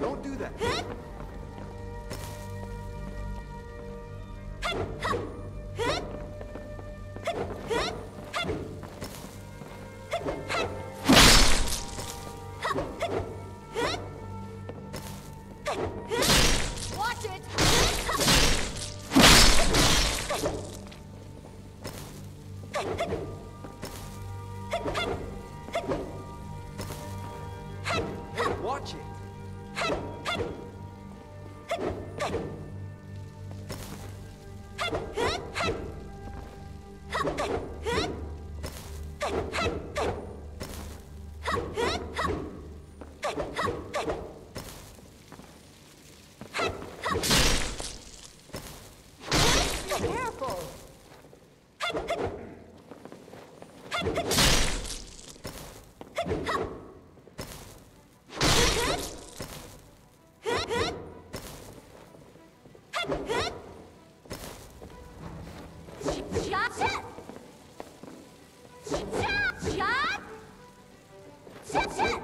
Don't do that. Watch Watch it. Careful!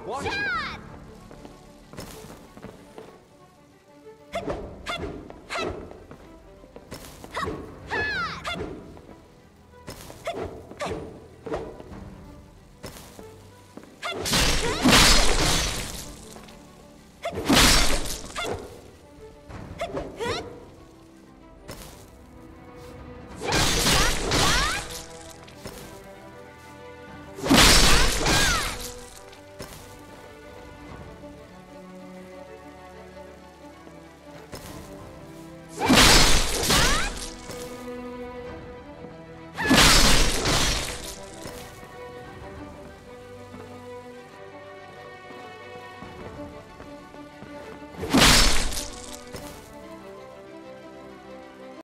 Washington.